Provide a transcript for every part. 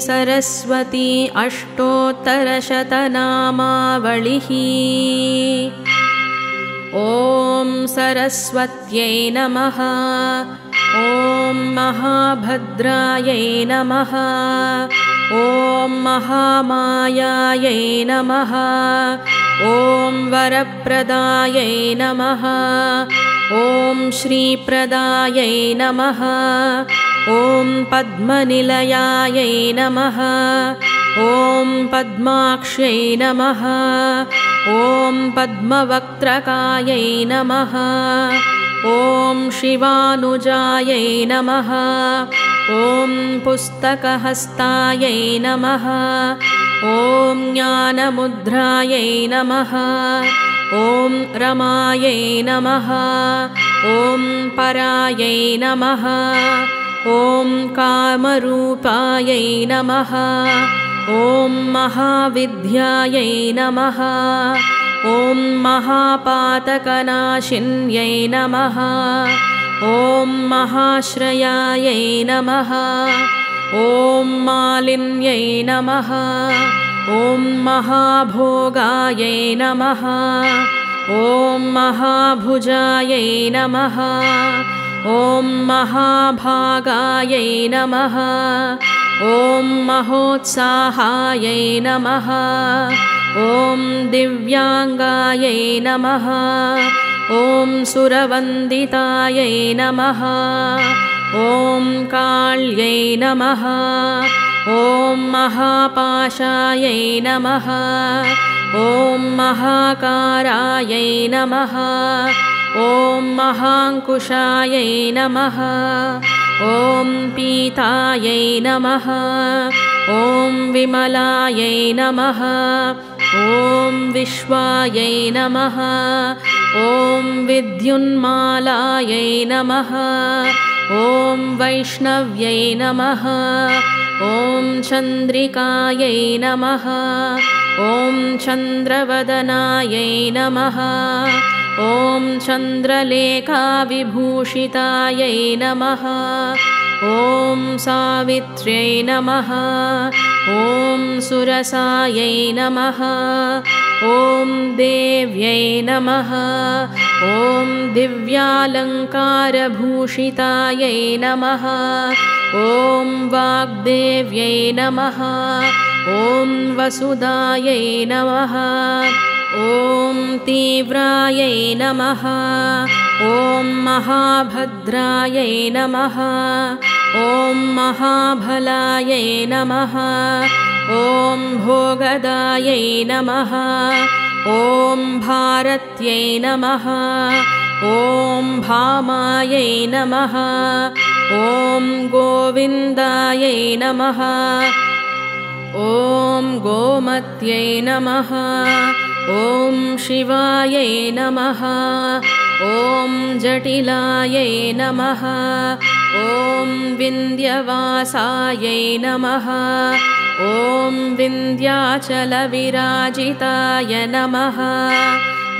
सरस्वती अष्टोत्तरशतनामावलिः। ॐ सरस्वत्यै नमः। ॐ महाभद्रायै नमः। ॐ महामायायै नमः। ॐ वरप्रदायै नमः। ॐ श्रीप्रदायै नमः ॐ पद्मनिलयायै नमः। ॐ पद्माक्ष्यै नमः। ॐ पद्मवक्त्रकायै नमः। ॐ शिवानुजायै नमः। ॐ पुस्तकहस्तायै नमः। ॐ ज्ञानमुद्रायै नमः। ॐ रमायै नमः। ॐ परायै नमः ॐ कामरूपायै नमः। ॐ महाविद्यायै नमः। ॐ महापातकनाशिन्यै नमः। ॐ महाश्रयायै नमः। ॐ मालिन्यै नमः। ॐ महाभोगायै नमः। ॐ महाभुजायै नमः ॐ महाभागायै नमः। ॐ महोत्साहायै नमः। ॐ दिव्याङ्गायै नमः। ॐ सुरवन्दितायै नमः। ॐ काल्यै नमः। ॐ महापाशायै नमः। ॐ महाकारायै नमः ॐ महाङ्कुशायै नमः। ॐ पीतायै नमः। ॐ विमलायै नमः। ॐ विश्वायै नमः। ॐ विद्युन्मालायै नमः। ॐ वैष्णव्यै नमः। ॐ चन्द्रिकायै नमः। ॐ चन्द्रवदनायै नमः ॐ चन्द्रलेखाविभूषितायै नमः। ॐ सावित्र्यै नमः। ॐ सुरसायै नमः। ॐ देव्यै नमः। ॐ दिव्यालङ्कारभूषितायै नमः। ॐ वाग्देव्यै नमः। ॐ वसुदायै नमः ॐ तीव्रायै नमः। ॐ महाभद्रायै नमः। ॐ महाभलायै नमः। ॐ भोगदायै नमः। ॐ भारत्यै नमः। ॐ भामायै नमः। ॐ गोविन्दायै नमः। ॐ गोमत्यै नमः ॐ शिवायै नमः ॐ जटिलायै नमः ॐ विन्द्यवासायै नमः ॐ विन्द्याचलविराजिताय नमः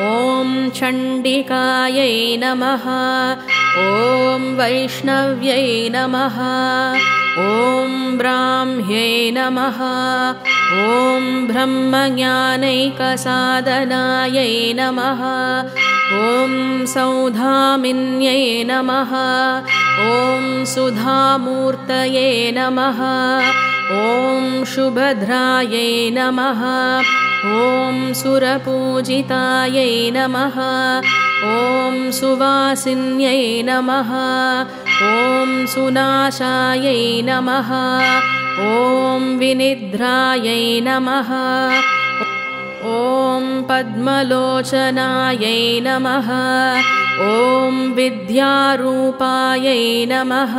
ॐ चण्डिकायै नमः ॐ वैष्णव्यै नमः ॐ ब्राह्म्यै नमः। ॐ ब्रह्मज्ञानैकसाधनायै नमः। ॐ सौधामिन्यै नमः। ॐ सुधामूर्तये नमः। ॐ शुभद्रायै नमः ॐ सुरपूजितायै नमः। ॐ सुवासिन्यै नमः। ॐ सुनाशायै नमः। ॐ विनिद्रायै नमः ॐ पद्मलोचनायै नमः। ॐ विद्यारूपायै नमः।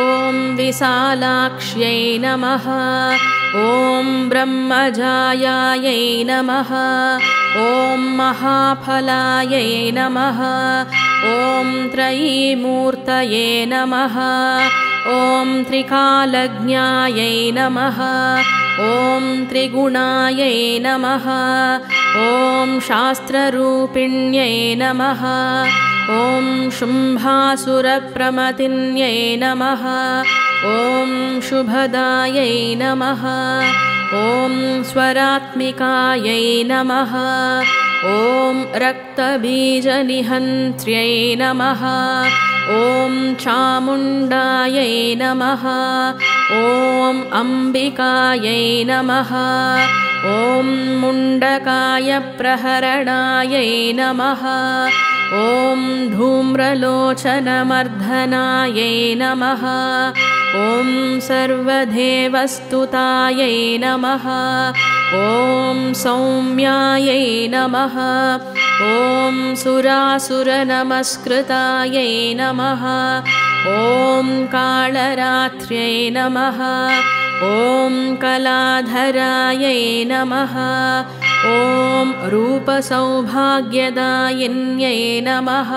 ॐ विशालाक्ष्यै नमः। ॐ ब्रह्मजायायै नमः। ॐ महाफलायै नमः। ॐ त्रयीमूर्तये नमः ॐ त्रिकालज्ञायै नमः। ॐ त्रिगुणायै नमः। ॐ शास्त्ररूपिण्यै नमः। ॐ शुम्भासुरप्रमतिन्यै नमः। ॐ शुभदायै नमः। ॐ स्वरात्मिकायै नमः ॐ रक्तबीजनिहन्त्र्यै नमः। ॐ चामुण्डायै नमः। ॐ अम्बिकायै नमः। ॐ मुण्डकायप्रहरणायै नमः। ॐ धूम्रलोचनमर्धनायै नमः। ॐ सर्वदेवस्तुतायै नमः ॐ सौम्यायै नमः। ॐ सुरासुरनमस्कृतायै नमः। ॐ कालरात्र्यै नमः। ॐ कलाधरायै नमः। ॐ रूपसौभाग्यदायिन्यै नमः।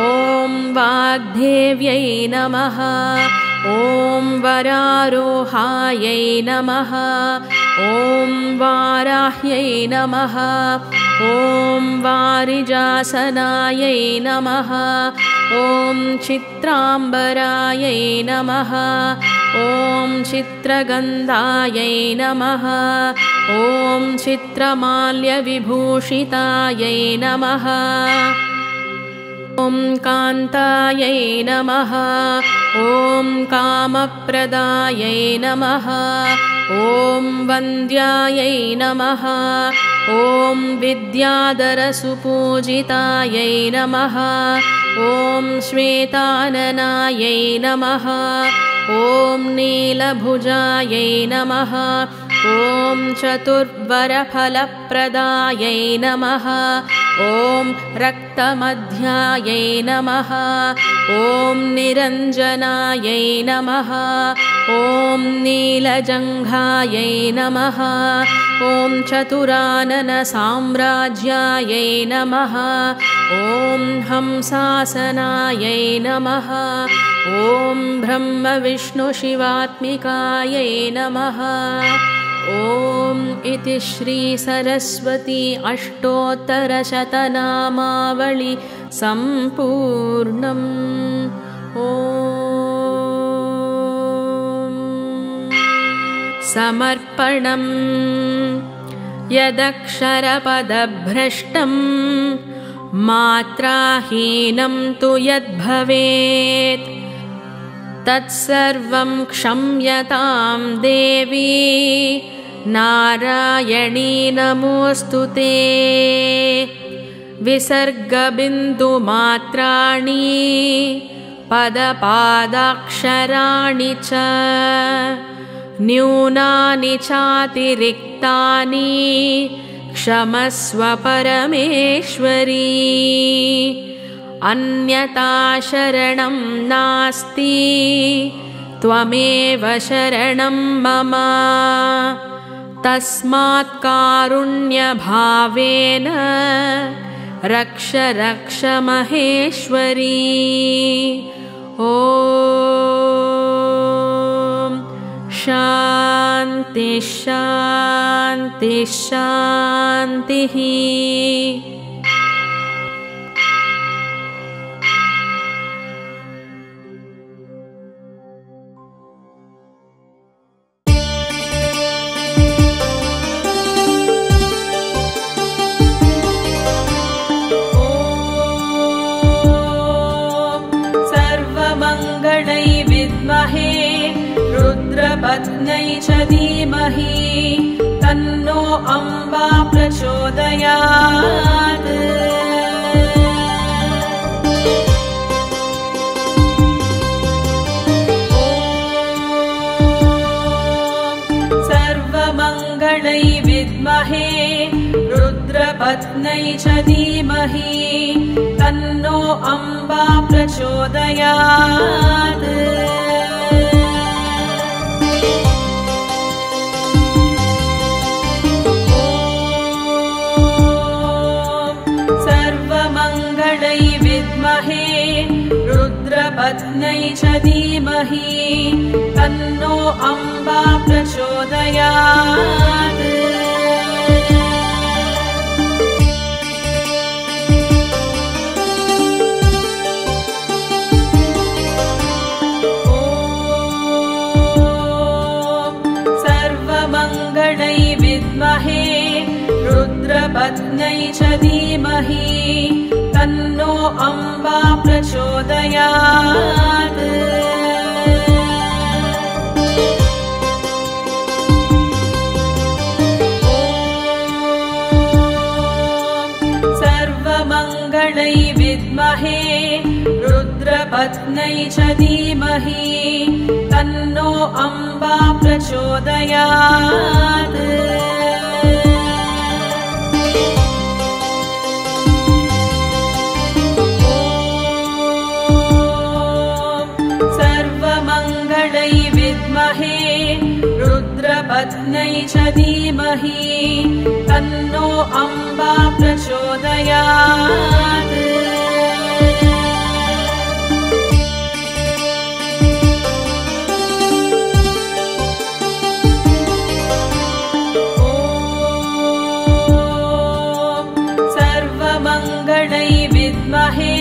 ॐ वाग्देव्यै नमः ॐ वरारोहायै नमः। ॐ वाराह्यै नमः। ॐ वारिजासनायै नमः। ॐ चित्राम्बरायै नमः। ॐ चित्रगन्धायै नमः। ॐ चित्रमाल्यविभूषितायै नमः ॐ कान्तायै नमः। ॐ कामप्रदायै नमः। ॐ वन्द्यायै नमः। ॐ विद्याधरसुपूजितायै नमः। ॐ श्वेताननायै नमः। ॐ नीलभुजायै नमः ॐ चतुर्वरफलप्रदायै नमः। ॐ रक्तमध्यायै नमः। ॐ निरञ्जनायै नमः। ॐ नीलजङ्घायै नमः। ॐ चतुराननसाम्राज्यायै नमः। ॐ हंसासनायै नमः। ॐ ब्रह्मविष्णुशिवात्मिकायै नमः ॐ इति श्रीसरस्वती अष्टोत्तरशतनामावळि सम्पूर्णम् ॐ समर्पणम् यदक्षरपदभ्रष्टं मात्राहीनं तु यद्भवेत् तत्सर्वं क्षम्यतां देवी। नारायणी नमोऽस्तु ते। विसर्गबिन्दुमात्राणि पदपादाक्षराणि च। न्यूनानि चातिरिक्तानि क्षमस्व परमेश्वरी अन्यता शरणं नास्ति त्वमेव शरणं मम। तस्मात् कारुण्यभावेन रक्ष रक्ष महेश्वरी। ॐ शान्ति शान्ति शान्तिः प्रचोदयात् सर्वमङ्गलै विद्महे रुद्रपत्नै च धीमहि तन्नो अम्बा प्रचोदयात् पद्यैष धीमहि तन्नो अम्बा प्रचोदयात्। ॐ सर्वमङ्गणैर् विद्महे रुद्रपज्ञैष धीमहि अम्बा प्रचोदयात्। सर्वमङ्गलै विद्महे रुद्रपत्नै च धीमहि तन्नो अम्बा प्रचोदयात् च धीमहि तन्नो अम्बा प्रचोदयात्। सर्वमङ्गलै विद्महे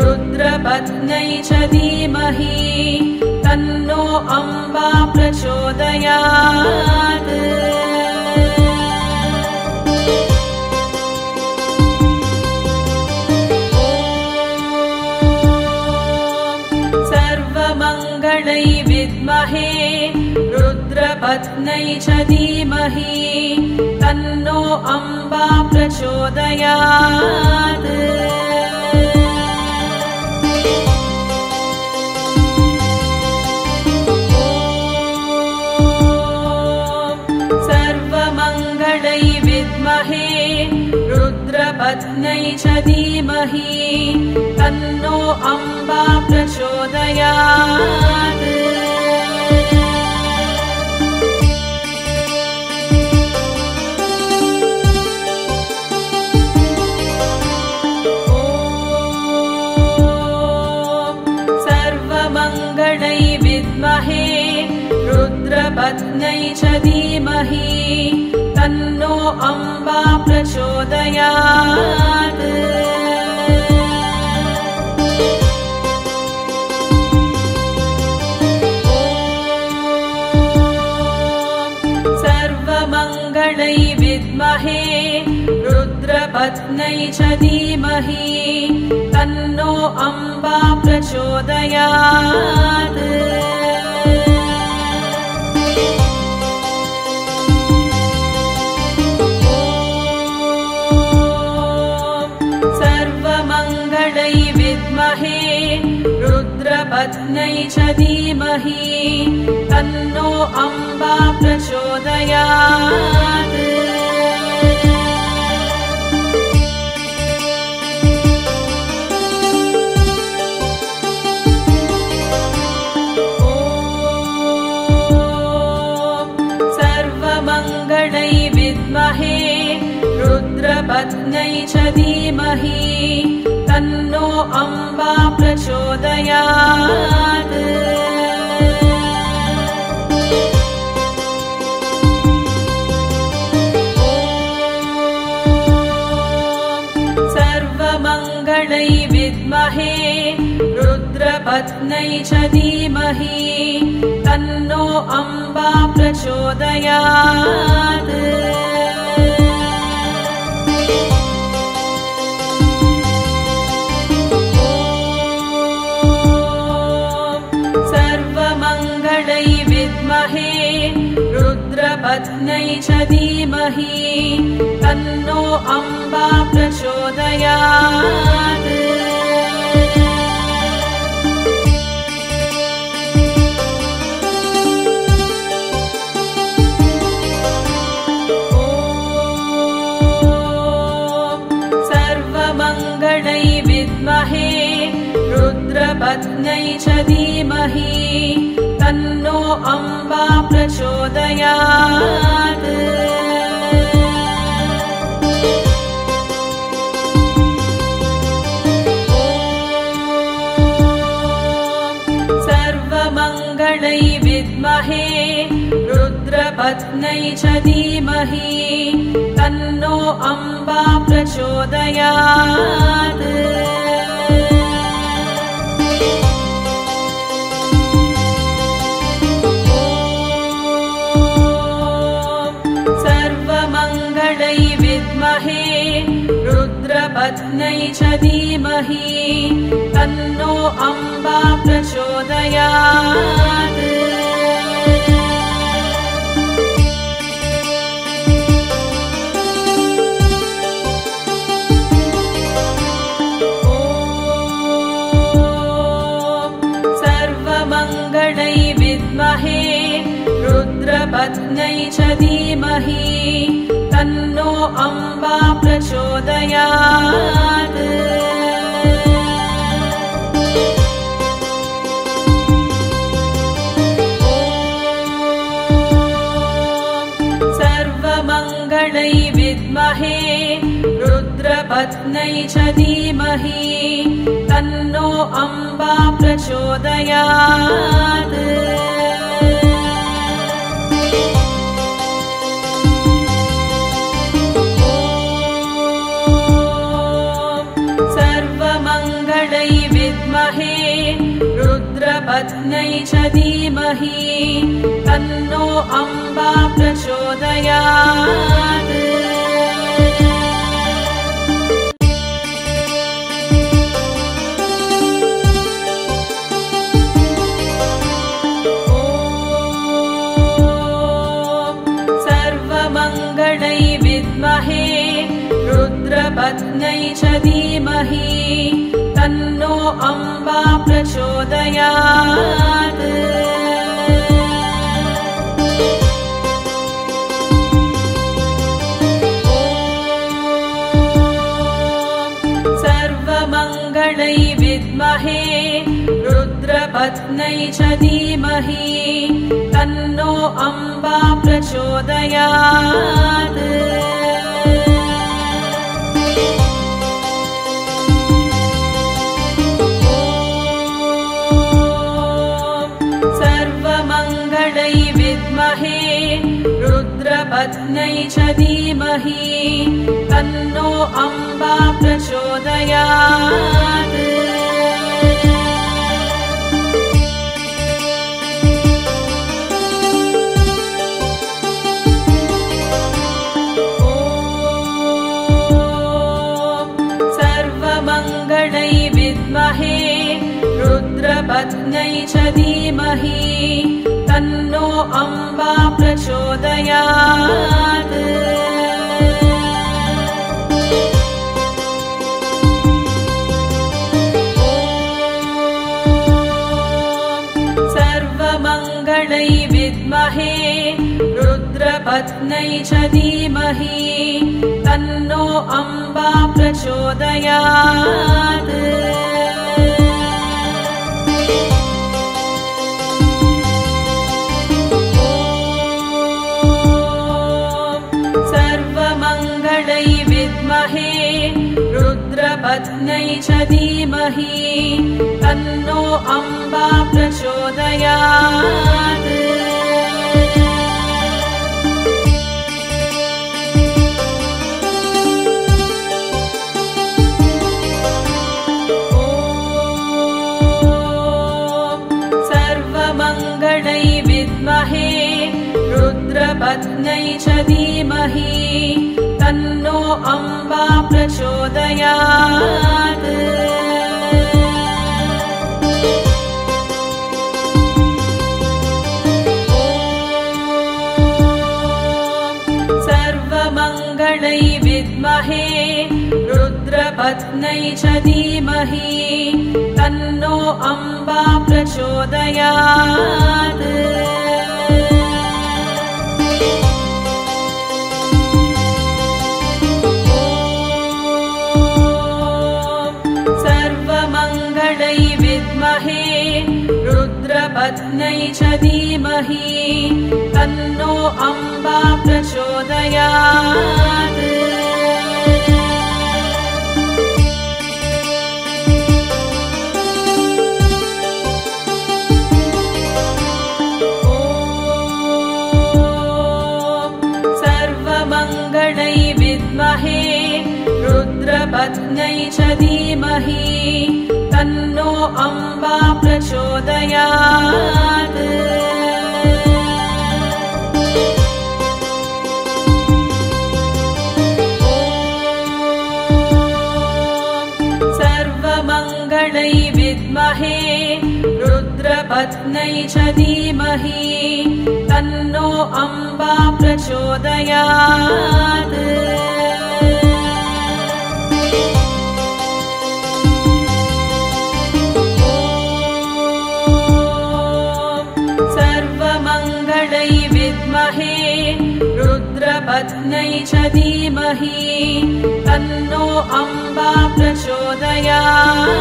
रुद्रपत्नै च धीमहि अम्बा प्रचोदयात्। सर्वमङ्गलै विद्महे रुद्रपत्नै च धीमहि तन्नो अम्बा प्रचोदयात् रुद्रपत्नै च धीमहि तन्नो अम्बा प्रचोदयात्। सर्वमङ्गलै विद्महे धीमहि अम्बा प्रचोदयात्। सर्वमङ्गलै विद्महे रुद्रपत्नै च धीमहि तन्नो अम्बा प्रचोदयात् रुद्रपत्नै च धीमहि तन्नो अम्बा प्रचोदयात् रुद्रपत्नै च धीमहि तन्नो अम्बा प्रचोदयात्। सर्वमङ्गलै विद्महे रुद्रपत्नै च धीमहि तन्नो अम्बा प्रचोदयात् च धीमहि तन्नो अम्बा प्रचोदयात्। सर्वमङ्गलै विद्महे रुद्रपत्नै च धीमहि तन्नो अम्बा प्रचोदयात् च धीमहि तन्नो अम्बा प्रचोदयात्। ॐ सर्वमङ्गलै विद्महे च धीमहि अम्बा प्रचोदयात्। सर्वमङ्गलै विद्महे रुद्रपत्नै च धीमहि तन्नो अम्बा प्रचोदयात् च धीमहि तन्नो अम्बा प्रचोदयात्। ॐ विद्महे रुद्रपत्नै च धीमहि अम्बा प्रचोदयात्। ॐ सर्वमङ्गलै विद्महे रुद्रपत्नै च धीमहि तन्नो अम्बा प्रचोदयात् च धीमहि तन्नो अम्बा प्रचोदयात्। ॐ सर्वमङ्गलै विद्महे रुद्रपत्नै च धीमहि अम्बा प्रचोदयात्। सर्वमङ्गलै विद्महे रुद्रपत्नै च धीमहि तन्नो अम्बा प्रचोदयात् धीमहि तन्नो अम्बा प्रचोदयात्। ॐ सर्वमङ्गलै विद्महे च धीमहि तन्नो अम्बा प्रचोदयात्। सर्वमङ्गलै विद्महे रुद्रपत्नै च धीमहि तन्नो अम्बा प्रचोदयात् च धीमहि तन्नो अम्बा प्रचोदयात्। रुद्रपत्नै च धीमहि तन्नो अम्बा प्रचोदयात्। सर्वमङ्गलै विद्महे रुद्रपत्नै च धीमहि तन्नो अम्बा प्रचोदयात्। च धीमहि तन्नो अम्बा प्रचोदयात्।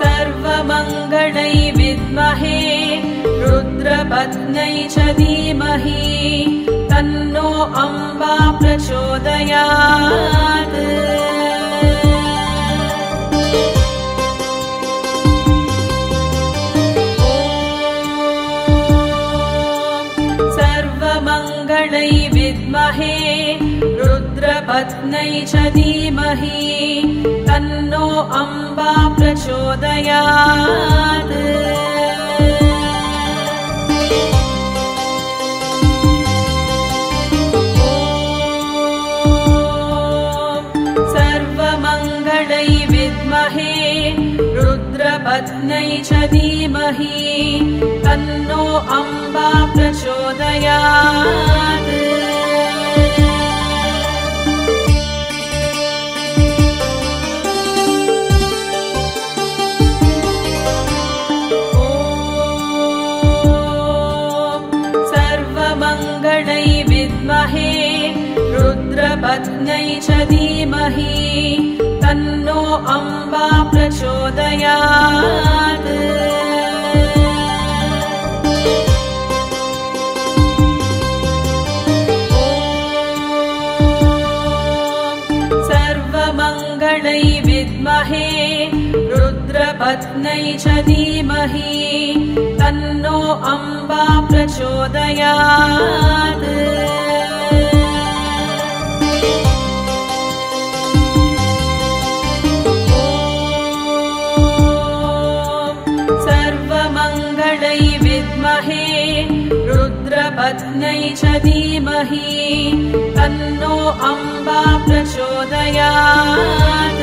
सर्वमङ्गलै विद्महे रुद्रपत्नै च प्रचोदयात् सर्वमङ्गलै विद्महे रुद्रपत्नै च धीमहि तन्नो अम्बा प्रचोदयात् च धीमहि तन्नो अम्बा प्रचोदयात्। सर्वमङ्गलै विद्महे रुद्रपत्नै च धीमहि अम्बा प्रचोदयात्। सर्वमङ्गलै विद्महे रुद्रपत्नै च धीमहि तन्नो अम्बा प्रचोदयात् च धीमहि तन्नो अम्बा प्रचोदयात्।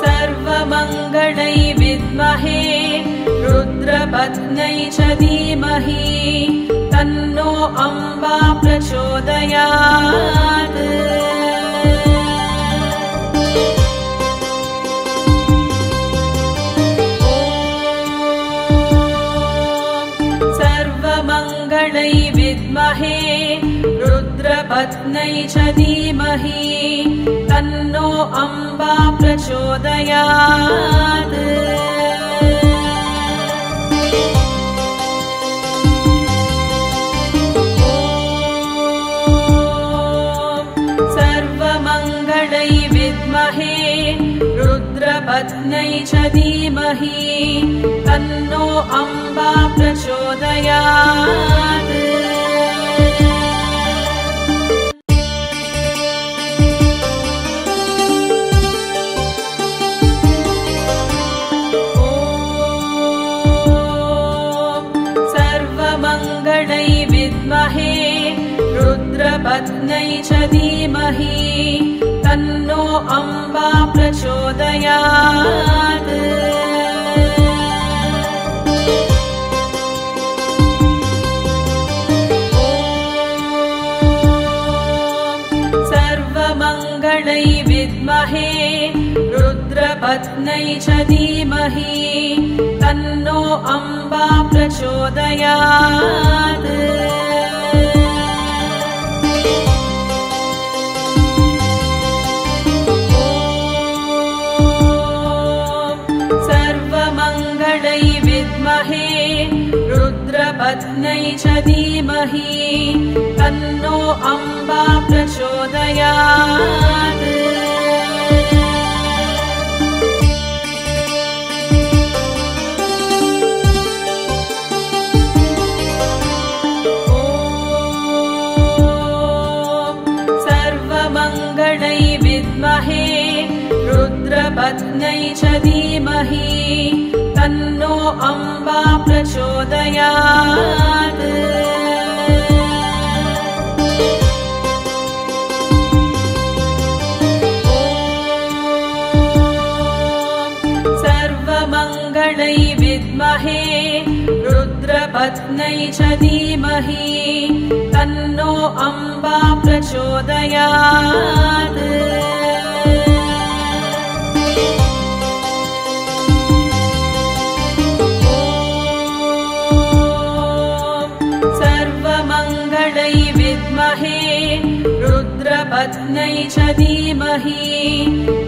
सर्वमङ्गलै विद्महे रुद्रपत्नै च धीमहि अम्बा प्रचोदयात्। सर्वमङ्गलै विद्महे रुद्रपत्नै च धीमहि तन्नो अम्बा प्रचोदयात् तन्नो अम्बा प्रचोदयात्। सर्वमङ्गलै विद्महे रुद्रपत्नै च धीमहि तन्नो अम्बा सर्वमङ्गलै विद्महे रुद्रपत्नै च धीमहि तन्नो अम्बा प्रचोदयात् अध्नै च धीमहि तन्नो अम्बा प्रचोदयात्। ॐ सर्वमङ्गणै विद्महे च धीमहि अम्बा प्रचोदयात्। सर्वमङ्गलै विद्महे रुद्रपत्नै च धीमहि तन्नो अम्बा प्रचोदयात् च धीमहि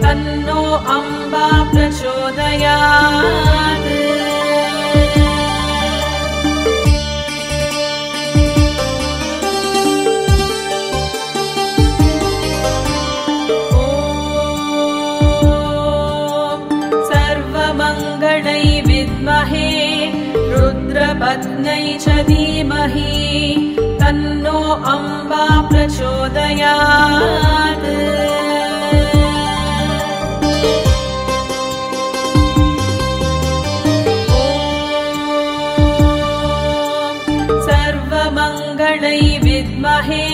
तन्नो अम्बा प्रचोदयात्। सर्वमङ्गलै विद्महे रुद्रपत्नै च धीमहि अम्बा प्रचोदयात्। सर्वमङ्गलै विद्महे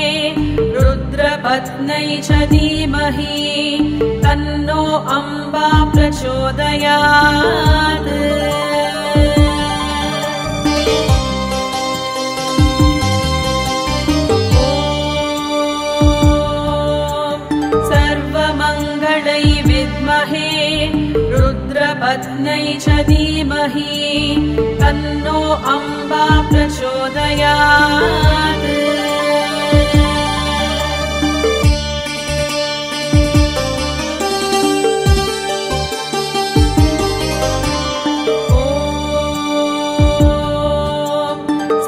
रुद्रपत्नै च धीमहि तन्नो अम्बा प्रचोदयात् रुद्रपत्नै च धीमहि तन्नो अम्बा प्रचोदयात्।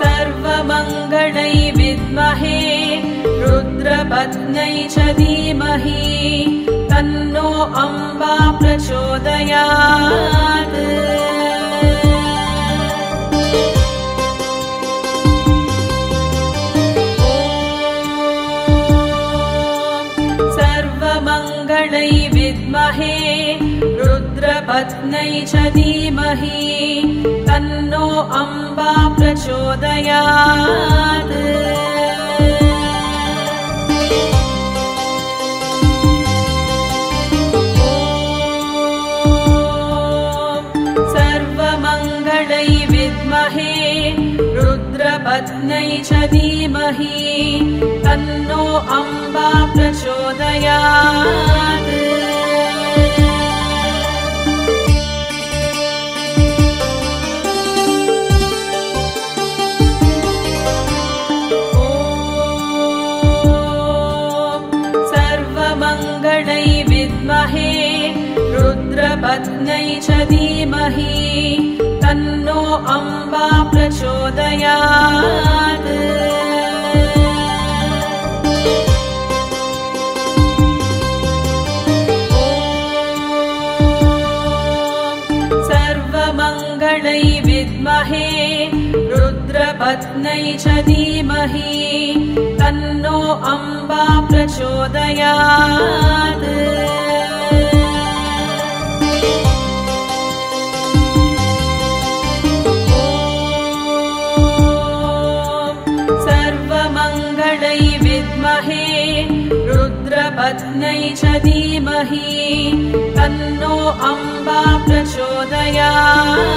सर्वमङ्गलै विद्महे रुद्रपत्नै च धीमहि। तन्नो अम्बा प्रचोदयात्। सर्वमङ्गलै विद्महे रुद्रपत्नै च धीमहि तन्नो अम्बा प्रचोदयात् च धीमहि तन्नो अम्बा प्रचोदयात्। सर्वमङ्गलै विद्महे रुद्रपत्नै च धीमहि अम्बा प्रचोदयात्। सर्वमङ्गलै विद्महे रुद्रपत्नै च धीमहि तन्नो अम्बा प्रचोदयात् विद्महे रुद्रपत्नै च धीमहि तन्नो अम्बा प्रचोदयात्।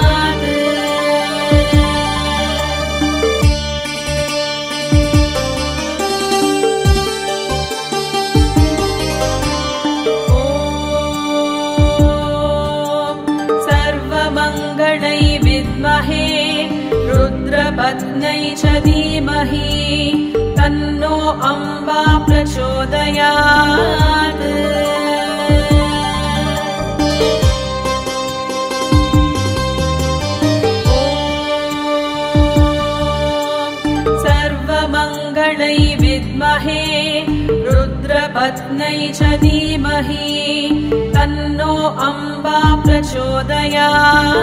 सर्वमङ्गलै विद्महे रुद्रपत्नै च धीमहि अम्बा प्रचोदयात्। सर्वमङ्गलै विद्महे रुद्रपत्नै च धीमहि तन्नो अम्बा प्रचोदयात्